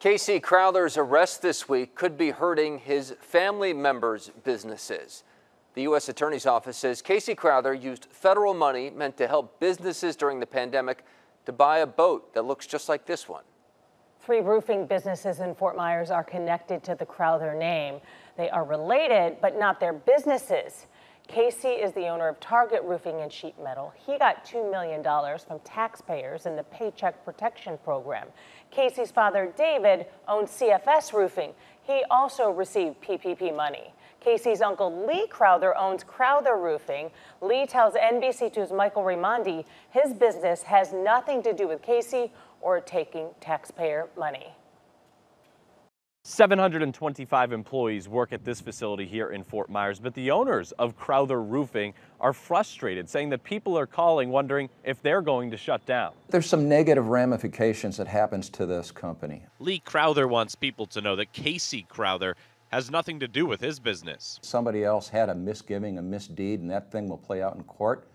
Casey Crowther's arrest this week could be hurting his family members' businesses. The U.S. Attorney's Office says Casey Crowther used federal money meant to help businesses during the pandemic to buy a boat that looks just like this one. Three roofing businesses in Fort Myers are connected to the Crowther name. They are related, but not their businesses. Casey is the owner of Target Roofing and Sheet Metal. He got $2 million from taxpayers in the Paycheck Protection Program. Casey's father, David, owned CFS Roofing. He also received PPP money. Casey's uncle Lee Crowther owns Crowther Roofing. Lee tells NBC2's Michael Raimondi his business has nothing to do with Casey or taking taxpayer money. 725 employees work at this facility here in Fort Myers, but the owners of Crowther Roofing are frustrated, saying that people are calling wondering if they're going to shut down. There's some negative ramifications that happens to this company. Lee Crowther wants people to know that Casey Crowther has nothing to do with his business. Somebody else had a misgiving, a misdeed, and that thing will play out in court.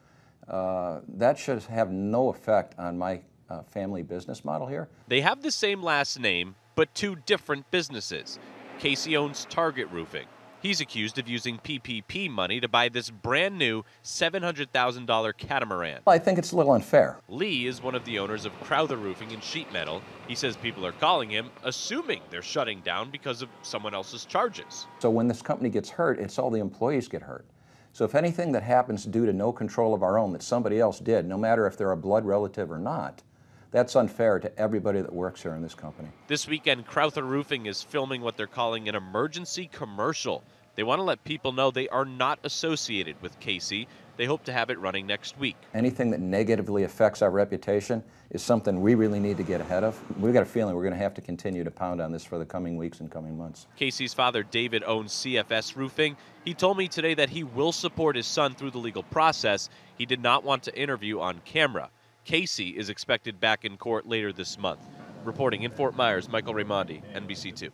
Uh, that should have no effect on my uh, family business model here. They have the same last name, but two different businesses. Casey owns Target Roofing. He's accused of using PPP money to buy this brand new $700,000 catamaran. I think it's a little unfair. Lee is one of the owners of Crowther Roofing and Sheet Metal. He says people are calling him, assuming they're shutting down because of someone else's charges. So when this company gets hurt, it's all the employees get hurt. So if anything that happens due to no control of our own that somebody else did, no matter if they're a blood relative or not, that's unfair to everybody that works here in this company. This weekend, Crowther Roofing is filming what they're calling an emergency commercial. They want to let people know they are not associated with Casey. They hope to have it running next week. Anything that negatively affects our reputation is something we really need to get ahead of. We've got a feeling we're going to have to continue to pound on this for the coming weeks and coming months. Casey's father, David, owns CFS Roofing. He told me today that he will support his son through the legal process. He did not want to interview on camera. Casey is expected back in court later this month. Reporting in Fort Myers, Michael Raimondi, NBC2.